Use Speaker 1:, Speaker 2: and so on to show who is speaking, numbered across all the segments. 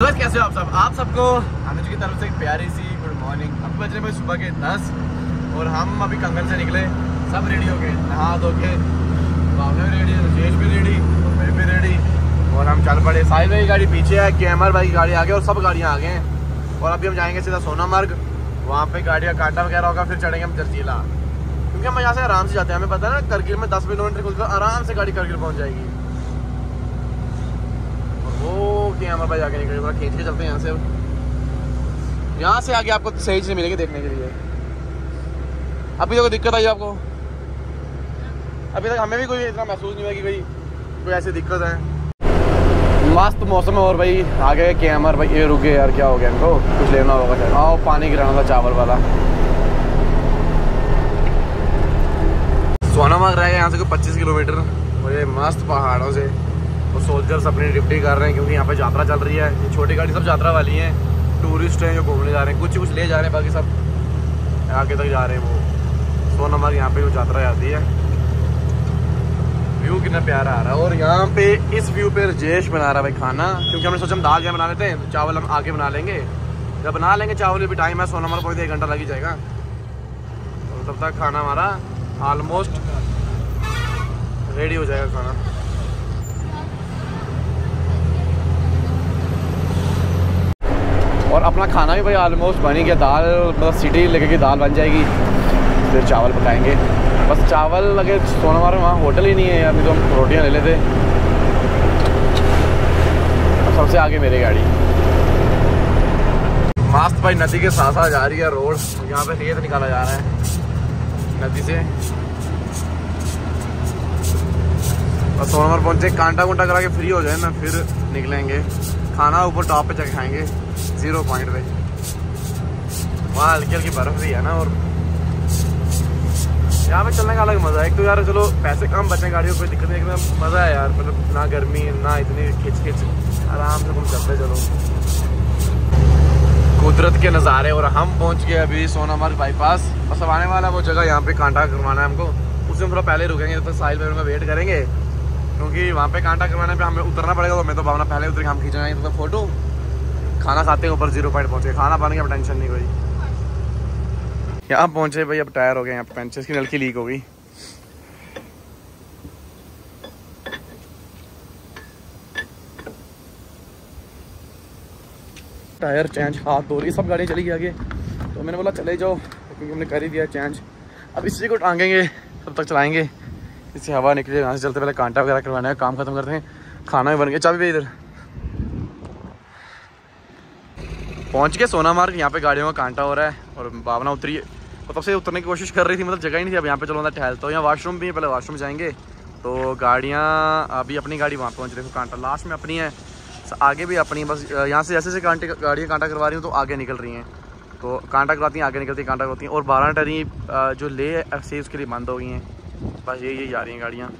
Speaker 1: Hello कैसे हो आप सब? आप सबको? अनुज की तरफ़ से एक प्यारी सी गुड मॉर्निंग अब बज रहे सुबह के दस, और हम अभी कंगन से निकले। सब रेडी हो गए। नहा धो के। भावना भी रेडी राजेश भी रेडी और मैं भी रेडी और हम चल पड़े। साहिल भाई की गाड़ी पीछे है कैमर भाई की गाड़ी आगे, और सब गाड़ियाँ आगे हैं। और अभी हम जाएँगे सीधा सोनामर्ग। वहाँ पे गाड़ी का कांटा वगैरह होगा, फिर चढ़ेंगे हम जर्जीला क्योंकि हम यहाँ से आराम से जाते हैं। हमें पता है ना, करगिल में दस किलोमीटर खुद आराम से गाड़ी करगिल पहुँच जाएगी। क्या हमारे पास जाके निकले थोड़ा खींच के चलते हैं यहाँ से यहाँ से आगे आपको सही चीज़ मिलेगी देखने के लिए। अभी तो कोई दिक्कत आई आपको। अभी तक हमें भी कोई इतना महसूस नहीं हुआ कि कोई कोई ऐसी दिक्कत है। मस्त मौसम है और भाई, आगे कैमर भाई, ये रुके यार, क्या हो गया इनको? कुछ लेना होगा शायद। आओ, पानी गिराना था, चावल वाला। सोनामर्ग रह गया यहाँ से कोई पच्चीस किलोमीटर। और ये मस्त पहाड़ों से। और सोल्जर्स अपनी ड्यूटी कर रहे हैं क्योंकि यहाँ पे यात्रा चल रही है। छोटी गाड़ी सब यात्रा वाली हैं। टूरिस्ट हैं जो घूमने जा रहे हैं। कुछ कुछ ले जा रहे हैं, बाकी सब आगे तक जा रहे हैं वो। सोनामर्ग यहाँ पे जो यात्रा जाती है। व्यू कितना प्यारा आ रहा है। और यहाँ पे इस व्यू पे रजेश बना रहा है भाई खाना। क्योंकि हमने सोचा हम दाल क्या बना लेते हैं तो चावल हम आगे बना लेंगे। जब बना लेंगे चावल भी टाइम है, सोनामर्ग पहुँचते एक घंटा लग ही जाएगा। तो तब तक खाना हमारा ऑलमोस्ट रेडी हो जाएगा खाना। और अपना खाना भी भाई ऑलमोस्ट बन गया। दाल मतलब सीटी लेके दाल बन जाएगी। फिर चावल पकाएँगे। बस चावल लगे सोनामार्ग वहाँ होटल ही नहीं है अभी तो हम रोटियाँ ले लेते। सबसे आगे मेरी गाड़ी। मस्त भाई, नदी के साथ साथ जा रही है रोड। यहाँ पे रेत निकाला जा रहा है। नदी से। और सोनमर्ग पहुँचे। कांटा कुंटा करा के फ्री हो जाए ना, फिर निकलेंगे। खाना ऊपर टॉप पे जाके खाएँगे। ज़ीरो पॉइंट पे। वहाँ हल्की हल्की बर्फ़ भी है ना और यहाँ पे चलने का अलग मज़ा है। एक तो यार चलो, पैसे कम बचे गाड़ियों कोई दिक्कत नहीं एकदम मज़ा है यार मतलब ना गर्मी, ना इतनी खिंच खिंच आराम से तुम चलते चलो। कुदरत के नज़ारे और हम पहुँच गए अभी सोनामर्ग बाईपास बस आने वाला वो जगह, यहाँ पे कांटा करवाना है हमको। उसमें थोड़ा पहले रुकेंगे तक साहिल का वेट करेंगे। क्योंकि वहाँ पे कांटा करवाने पे हमें उतरना पड़ेगा तो मैं तो भावना पहले उतर के हम खींचना तो फ़ोटो। खाना खाते हैं, ऊपर ज़ीरो पॉइंट पहुँचे। खाना पाने की अब टेंशन नहीं कोई। यहाँ पहुँचे भाई, अब टायर हो गए यहाँ पे की नलकी लीक हो गई। टायर चेंज हाथ धो रही, सब गाड़ियाँ चली गई आगे। तो मैंने बोला, चले जाओ, क्योंकि हमने कर ही दिया चेंज अब इसी को टांगेंगे, तब तक चलाएँगे। इससे हवा निकले यहाँ से चलते पहले कांटा वगैरह करवाना है, काम खत्म करते हैं। खाना भी बन गया, चाबी भी इधर। पहुँच गए सोनामार्ग यहाँ पे गाड़ियों का कांटा हो रहा है और भावना उतरी है। तब से उतरने की कोशिश कर रही थी मतलब जगह ही नहीं थी, अब यहाँ पे चलो टहल तो यहाँ वाशरूम भी है, पहले वाशरूम जाएँगे। तो गाड़ियाँ, अभी अपनी गाड़ी वहाँ पहुँच रही है, कांटा लास्ट में अपनी है। आगे भी अपनी बस यहाँ से जैसे जैसे कांटे, गाड़ियाँ कांटा करवा रही हूँ तो आगे निकल रही हैं। तो कांटा करवाती हैं, आगे निकलती हैं, कांटा करवाती हैं। और बारह टरी जो ले है से उसके लिए बंद हो गई हैं। बस यही यही जा रही हैं गाड़ियाँ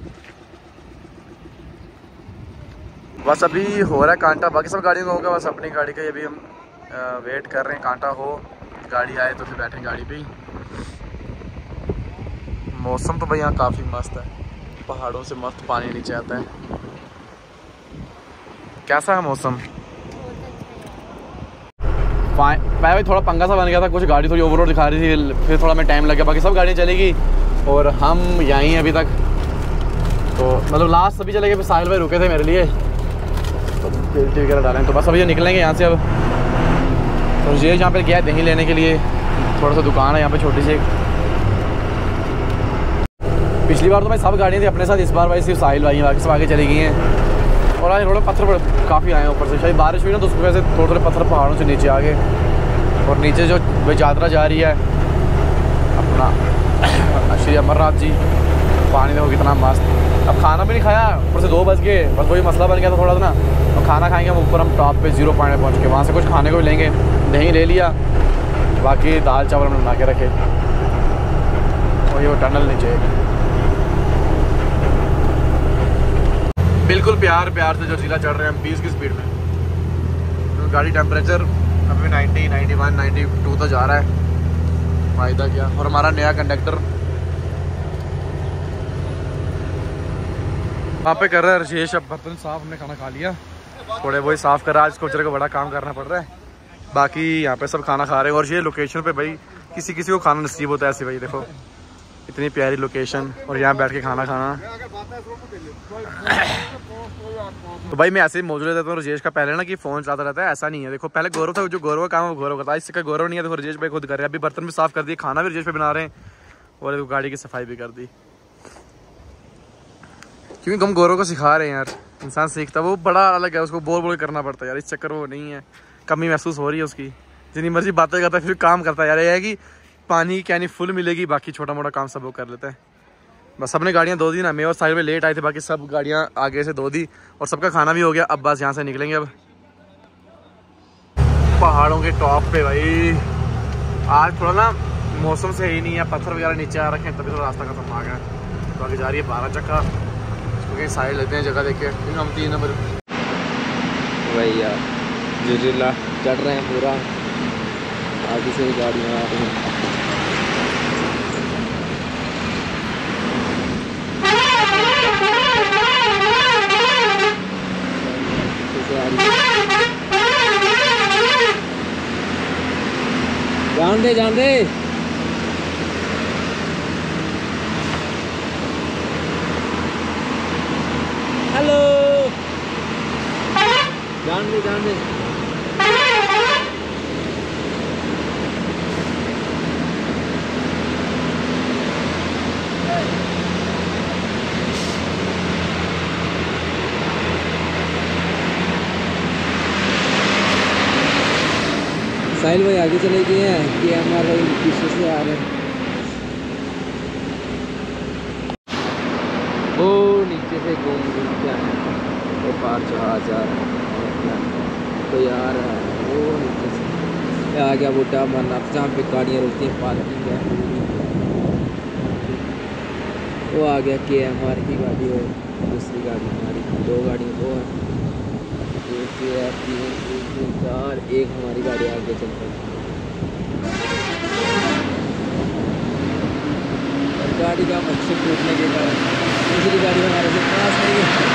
Speaker 1: बस अभी हो रहा है कांटा बाकी सब गाड़ियों का होगा बस अपनी गाड़ी का ये भी हम वेट कर रहे हैं कांटा हो गाड़ी आए तो फिर बैठें गाड़ी पे मौसम तो भाई यहाँ काफ़ी मस्त है पहाड़ों से मस्त पानी नीचे आता है कैसा है मौसम भाई थोड़ा पंगा सा बन गया था कुछ गाड़ी थोड़ी ओवरलोड दिखा रही थी फिर थोड़ा मैं टाइम लग गया बाकी सब गाड़ियाँ चलेगी और हम यहीं अभी तक। तो मतलब लास्ट सभी चले गए साहिल भाई रुके थे मेरे लिए। तो टी वगैरह डालें तो बस अभी निकलेंगे यहाँ से अब। तो ये यहाँ पर गया दही लेने के लिए। थोड़ा सा दुकान है यहाँ पर छोटी सी पिछली बार तो भाई सब गाड़ियाँ थी अपने साथ, इस बार भाई सिर्फ़ साहिल भाई बाकी आगे चली गई हैं। और आज थोड़े पत्थर काफ़ी आए हैं ऊपर से। शायद बारिश हुई ना तो उसकी वजह से थोड़े थोड़े पत्थर पहाड़ों से नीचे आ गए। और नीचे जो यात्रा जा रही है, अपना श्री अमरनाथ जी। पानी देखो कितना मस्त। अब खाना भी नहीं खाया ऊपर से दो बज गए। बस वही मसला बन गया था थोड़ा सा ना। तो खाना खाएँगे हम ऊपर हम टॉप पे ज़ीरो पॉइंट पहुँच के वहाँ से कुछ खाने को भी लेंगे। दही ले लिया। बाकी दाल चावल हमने बना के रखे। और ये वो टनल नीचे। बिल्कुल प्यार प्यार से जो जिला चढ़ रहे हैं हम बीस की स्पीड में। तो गाड़ी टेम्परेचर अभी 90, 91, 92 तो जा रहा है। फ़ायदा क्या? और हमारा नया कंडक्टर वहाँ पे कर रहा है रजेश अब बर्तन साफ़ हमने खाना खा लिया। थोड़े वही साफ़ कर रहा है आज को को बड़ा काम करना पड़ रहा है। बाकी यहाँ पे सब खाना खा रहे हैं। और ये लोकेशन पे भाई किसी किसी को खाना नसीब होता है ऐसे भाई, देखो। इतनी प्यारी लोकेशन और यहाँ बैठ के खाना खाना। तो भाई मैं ऐसे ही मौजूद रहता हूँ रजेश का पहले ना कि फ़ोन चलाता रहता है, ऐसा नहीं है। देखो, पहले गौरव था, जो गौरव का काम है, वो गौरव करता है इससे गौरव नहीं है, देखो रजेश भाई खुद कर रहे हैं। अभी बर्तन भी साफ़ कर दिए, खाना भी रजेश पे बना रहे हैं। और गाड़ी की सफ़ाई भी कर दी। क्योंकि हम गौरव को सिखा रहे हैं यार। इंसान सीखता वो बड़ा अलग है, उसको बोल बोल करना पड़ता है यार, इस चक्कर वो नहीं है। कमी महसूस हो रही है उसकी। जितनी मर्ज़ी बातें करता है, फिर काम करता है यार। ये है कि पानी क्या नहीं फुल मिलेगी, बाकी छोटा मोटा काम सब वो कर लेते हैं। बस सबने गाड़ियाँ दो दी ना, मैं और साइड में लेट आए थे, बाकी सब गाड़ियाँ आगे से दो दी, और सबका खाना भी हो गया। अब बस यहाँ से निकलेंगे अब। पहाड़ों के टॉप पे भाई। आज थोड़ा ना मौसम से ही नहीं है, पत्थर वगैरह नीचे आ रखे हैं, तभी थोड़ा रास्ता खत्म आ गया। तो आगे जा रही है बारह चक्का। कहीं साइड लेते हैं जगह देखे हम तीन नंबर।
Speaker 2: भैया जुजुला चढ़ रहे हैं पूरा। आगे से गाड़ियाँ आ रही हैं। जान दे जान दे हेलो जान दे जान दे साहिल भाई आगे चले गए हैं, कि एम आर भाई पीछे से आ रहे हैं। वो नीचे से घूम घूम के आए वो पार चढ़ा जा रहा है तो यार वो नीचे से। आ गया बुढ़ा अमरनाथ जहाँ पे गाड़ियाँ रुकती हैं, पार्किंग है। वो आ गया के एम आर की गाड़ी और दूसरी गाड़ी हमारी। दो गाड़ियाँ वो है। एक तीन तीन चार एक हमारी गाड़ी आगे चल रही गाड़ी का मच्छर टूटने के कारण दूसरी गाड़ी हमारे से पास नहीं है।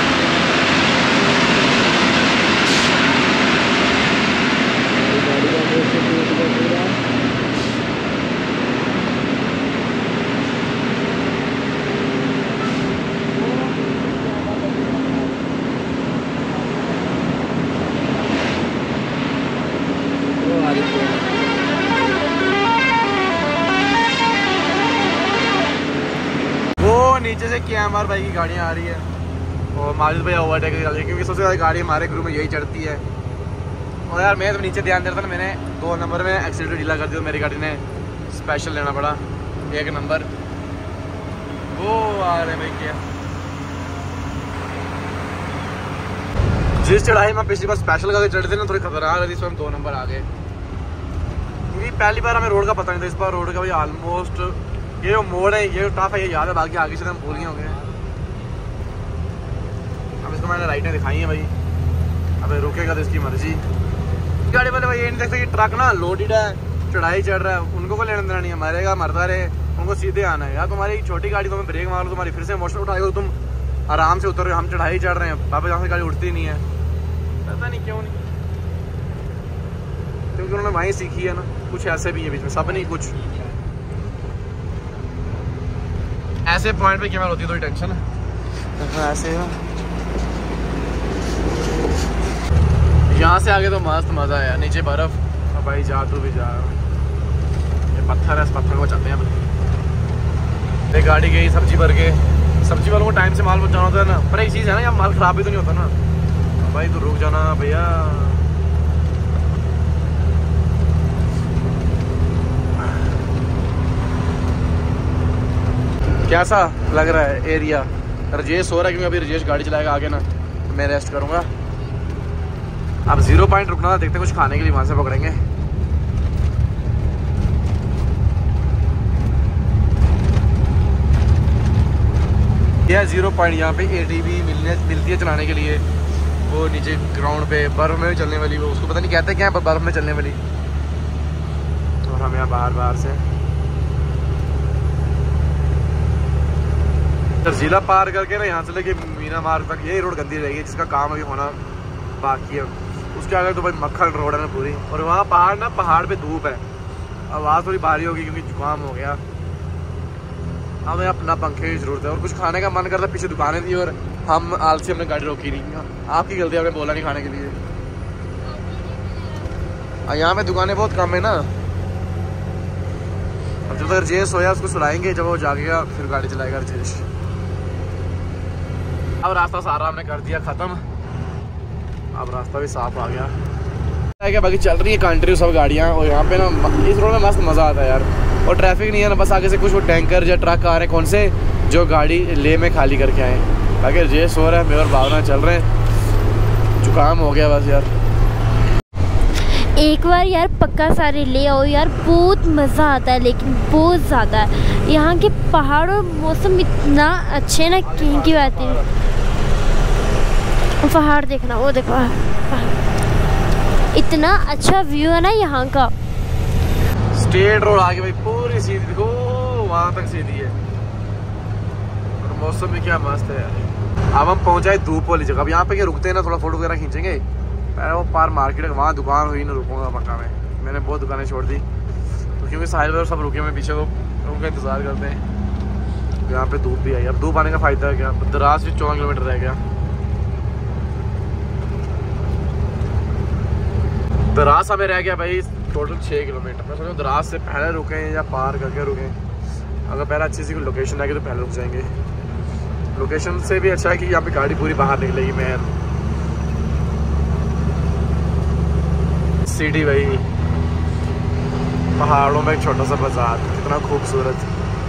Speaker 2: गाड़ी का टूट गया पूरा
Speaker 1: आर भाई की गाड़ियाँ आ रही है। और माजिद भैया ओवरटेक कर क्योंकि सबसे ज़्यादा गाड़ी हमारे ग्रुप में यही चढ़ती है। और यार, मैं तो नीचे ध्यान दे रहा था, मैंने दो नंबर में एक्सीडेंट ढीला कर दिया तो मेरी गाड़ी ने स्पेशल लेना पड़ा, एक नंबर। वो आ रहे भाई, क्या? जिस चढ़ाई में पिछली बार स्पेशल करके चढ़े थे ना, थोड़ी खतरनाक रही इस दो नंबर आ गए। क्योंकि पहली बार हमें रोड का पता नहीं था, इस बार रोड का भाई ऑलमोस्ट ये जो मोड़ है, ये जो टफ है, ये याद है, बाकी आगे से हम भूल गए हो गए अब इसको मैंने लाइटें दिखाई हैं भाई। अब रुकेगा तो इसकी मर्ज़ी। गाड़ी वाले भाई, ये नहीं देखते कि ट्रक ना लोडेड है, चढ़ाई चढ़ रहा है। उनको को लेना देना नहीं है, मरेगा, मरता रहे। उनको सीधे आना है। यार, तुम्हारी छोटी गाड़ी तुम्हें ब्रेक मारो, तुम्हारी फिर से मोशन उठाएगा तुम। आराम से उतर रहे हम चढ़ाई चढ़ रहे हैं। बाबा जहाँ से गाड़ी उठती नहीं है। पता नहीं क्यों नहीं। क्योंकि उन्होंने वहीं सीखी है ना। कुछ ऐसे भी है बीच में, सब नहीं कुछ। ऐसे पॉइंट पे कैमरा होती है थोड़ी टेंशन है। ऐसे यहाँ से आगे तो मस्त मज़ा है नीचे बर्फ़। और भाई, जा, तू भी जा। ये पत्थर है, इस पत्थर को चलते हैं एक गाड़ी गई सब्ज़ी भर के। सब्ज़ी वालों को टाइम से माल पहुँचाना होता है ना। पर एक चीज़ है ना यहाँ माल ख़राब भी तो नहीं होता ना। भाई, तू रुक जाना भैया। कैसा लग रहा है एरिया? रजेश, हो रहा है क्योंकि अभी रजेश गाड़ी चलाएगा, आगे ना। मैं रेस्ट करूँगा। अब ज़ीरो पॉइंट रुकना था, देखते कुछ खाने के लिए वहाँ से पकड़ेंगे। यह ज़ीरो पॉइंट यहाँ पे ए मिलने, मिलती है चलाने के लिए। वो नीचे ग्राउंड पे, बर्फ़ में चलने वाली, वो उसको पता नहीं कहते क्या है बर्फ़ में चलने वाली। और हम यहाँ बाहर बाहर से। जिला पार करके ना यहाँ से लेके मीना मार्ग तक, यही रोड गंदी रहेगी, जिसका काम अभी होना बाकी है। उसके आगे तो भाई मक्खन रोड है पूरी। और वहाँ पहाड़ ना, पहाड़ पे धूप है। आवाज़ थोड़ी भारी होगी क्योंकि जुकाम हो गया। हमें अपना पंखे की ज़रूरत है और कुछ खाने का मन करता पीछे दुकानें थी और हम आलसी हमने गाड़ी रोकी नहीं। आपकी गलती आपने बोला नहीं खाने के लिए। और यहाँ पे दुकानें बहुत कम है ना। अब जब तक रजेश सोया उसको सुलाएँगे, जब वो जागेगा, फिर गाड़ी चलाएगा रजेश। अब रास्ता सारा हमने कर दिया ख़त्म। अब रास्ता भी साफ़ आ गया। क्या बाकी चल रही है कंट्री सब गाड़ियाँ और यहाँ पे ना इस रोड में मस्त मज़ा आता है यार। और ट्रैफ़िक नहीं है ना बस आगे से कुछ वो टैंकर या ट्रक आ रहे हैं कौन से जो गाड़ी ले में खाली करके आए बाकी रजेश हो रहा है मेरे और भावना चल रहे हैं। जुकाम हो गया बस यार।
Speaker 3: एक बार यार पक्का सारे ले आओ यार बहुत मज़ा आता है लेकिन बहुत ज़्यादा। है यहाँ के पहाड़ और मौसम इतना अच्छे ना कहीं की बात नहीं पहाड़ देखना, वो देखो। इतना अच्छा व्यू है ना यहाँ का।
Speaker 1: स्ट्रेट रोड आगे भाई, पूरी सीधी देखो, वहाँ तक सीधी है। और मौसम भी क्या मस्त है यार। अब हम पहुँचाए धूप वाली जगह। अब यहाँ पे क्या, रुकते हैं ना, थोड़ा फ़ोटो वगैरह खींचेंगे? पहले वो पार मार्केट है, वहाँ दुकान हुई ना रुकूँगा मक्का में। मैंने बहुत दुकानें छोड़ दी। तो क्योंकि साहिल भाई सब रुके हुए पीछे तो उनका इंतज़ार करते हैं। यहाँ पे धूप भी आई अब धूप आने का फ़ायदा है क्या? दराज भी चौदह किलोमीटर रह गया। दराज हमें रह गया भाई टोटल छः किलोमीटर। मैं सोच दराज से पहले रुकें या पार करके रुकें। अगर पहले अच्छी सी लोकेशन आएगी तो पहले रुक जाएँगे। लोकेशन से भी अच्छा है कि यहाँ पे गाड़ी पूरी बाहर निकलेगी मैं सिटी भाई। पहाड़ों में एक छोटा सा बाज़ार, कितना खूबसूरत।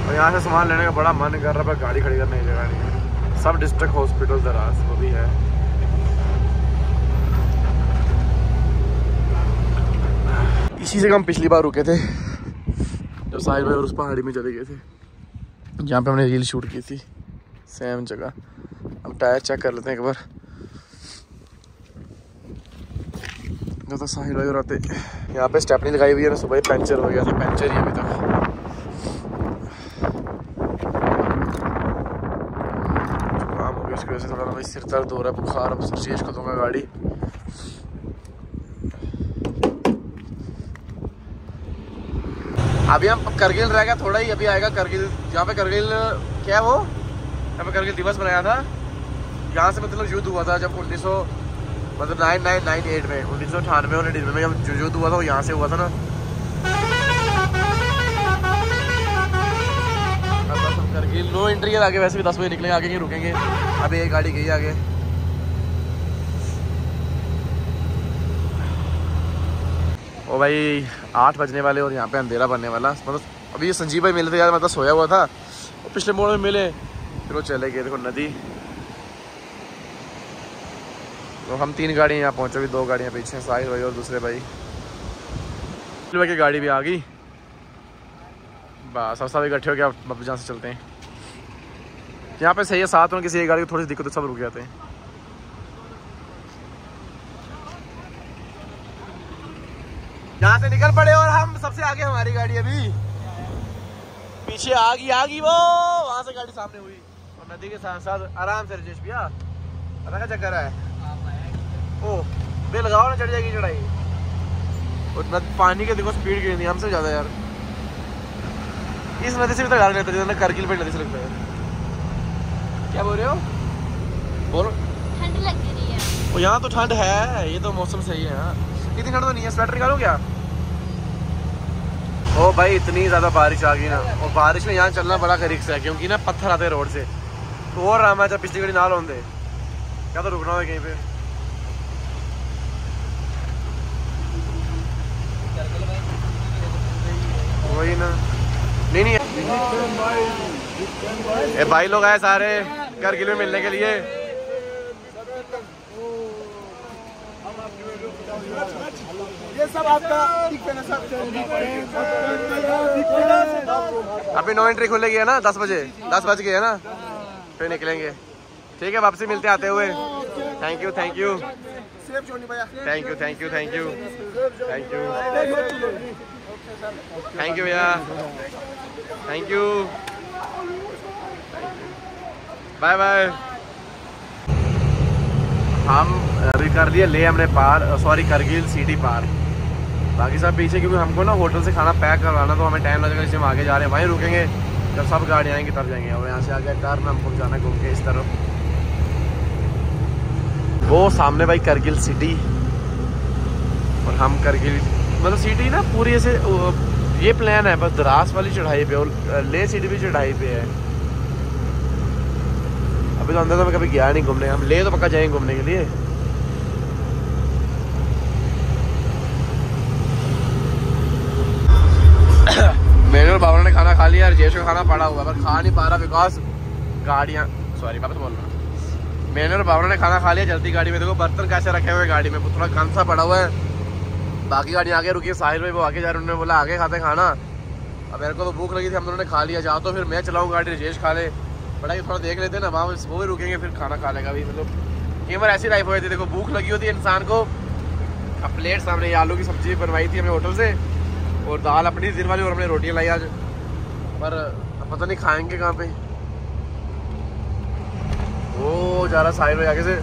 Speaker 1: और यहाँ से सामान लेने का बड़ा मन कर रहा है, पर गाड़ी खड़ी करने की जगह नहीं है। सब डिस्ट्रिक्ट हॉस्पिटल दराज, वो भी है। इसी से हम पिछली बार रुके थे जब साहिल भाई और उस पहाड़ी में चले गए थे जहाँ पे हमने रील शूट की थी सेम जगह। हम टायर चेक कर लेते हैं एक बार। जो तो साहिल भाई और आते यहाँ पे स्टेपनी लगाई हुई है ना सुबह पंचर हो गया था। पंचर ही अभी तक हो गया उसकी वजह से थोड़ा भाई सिर दर्द हो रहा है बुखार अब शेष को दूँगा गाड़ी। अभी हम करगिल रह गया थोड़ा ही अभी आएगा करगिल। यहाँ पे करगिल, क्या वो? यहाँ पे करगिल दिवस मनाया था यहाँ से मतलब युद्ध हुआ था, जब उन्नीस सौ मतलब नाइन नाइन नाइन एट में, उन्नीस सौ अठानवे और में जब युद्ध हुआ था, वो यहाँ से हुआ था ना। करगिल नो एंट्री है आगे, वैसे भी दस बजे निकलेंगे, आगे कहीं रुकेंगे। अभी एक गाड़ी गई आगे। ओ भाई, आठ बजने वाले और यहाँ पे अंधेरा बनने वाला। मतलब अभी संजीव भाई मिले थे यार मतलब सोया हुआ था। और पिछले मोड़ में मिले, फिर वो चले गए, देखो नदी। तो हम तीन गाड़ियाँ यहाँ पहुँचे, अभी दो गाड़ियाँ पीछे साहिल भाई और दूसरे भाई। भाई की गाड़ी भी आ गई। बस सब सब इकट्ठे हो गया अब जहाँ से चलते हैं। यहाँ पे सही है, साथ में किसी एक गाड़ी की थोड़ी दिक्कत सब रुक जाते हैं। यहाँ से निकल पड़े और हम सबसे आगे हमारी गाड़ी अभी पीछे आ गई आ गई वो। वहाँ से गाड़ी सामने हुई। और नदी के साथ साथ आराम से रजेश भैया पता क्या चक्कर है? ओ बे लगाओ ना चढ़ जाएगी चढ़ाई। और नद पानी के देखो स्पीड गिरनी हमसे ज़्यादा यार। इस नदी से भी तो गाड़ी लगता है करगिल पे नदी से लगता है। क्या बोल रहे हो? बोलो।
Speaker 3: ठंड लग रही है।
Speaker 1: यहाँ तो ठंड है ये तो मौसम सही है हाँ। इतनी ठंड तो नहीं है स्वेटर निकालो क्या ओ भाई, इतनी ज़्यादा बारिश आ गई ना। और बारिश में यहाँ चलना बड़ा रिक्स है, क्योंकि ना पत्थर आते रोड से। तो और राम है पिछली गाड़ी ना होंगे क्या तो रुकना है कहीं पे। वही ना। नहीं नहीं। ये भाई लोग आए सारे, घर में मिलने के लिए।
Speaker 4: ये सब आपका
Speaker 1: अभी नो एंट्री खुलेगी, है ना? दस बजे। दस बज गए है ना? फिर निकलेंगे। ठीक है, वापसी मिलते आते हुए। Thank you thank you thank you thank you thank you thank you thank you भैया। थैंक यू बाय बाय हम अभी कर लिया ले हमने पार सॉरी करगिल सिटी पार। बाकी सब पीछे, क्योंकि हमको ना होटल से खाना पैक करवाना तो हमें टाइम लगेगा, इसलिए हम आगे जा रहे हैं। वहीं रुकेंगे, जब सब गाड़ी आएँगी, तब जाएँगे। और यहाँ से आगे कार में हमको जाना घूम के इस तरफ़। वो सामने भाई करगिल सिटी और हम करगिल मतलब सिटी ना पूरी ऐसे ये प्लान है, बस द्रास वाली चढ़ाई पे, और ले सिटी भी चढ़ाई पे है। अभी तो अंदर तो मैं कभी गया नहीं घूमने, हम ले तो पक्का जाएँगे घूमने के लिए। और जेश खाना पड़ा हुआ पर खा नहीं पा रहा बिकॉज़ गाड़ियाँ सॉरी वापस बोल रहा हूँ। मैंने और बाबा ने खाना खा लिया, जल्दी गाड़ी में देखो, बर्तन कैसे रखे हुए गाड़ी में थोड़ा गंद पड़ा हुआ है। बाकी गाड़ी आगे रुकी है साहिल में वो आगे जा रहे हैं, उन्होंने बोला, आगे खाते खाना। अब मेरे को तो भूख लगी थी हम दोनों ने खा लिया, जाओ तो फिर मैं चलाऊँ गाड़ी, रजेश खा ले। बड़ा ये थोड़ा देख लेते ना, वहाँ वो भी रुकेंगे, फिर खाना खा लेगा भी मतलब कई बार ऐसी लाइफ हो जाती है, देखो, भूख लगी होती है इंसान को। अब प्लेट सामने आलू की सब्ज़ी बनवाई थी हमने होटल से, और दाल अपनी दिन वाली, और हमने रोटियाँ लाई आज। पर पता नहीं खाएँगे कहाँ पे? वो जा रहा साइड में जाके से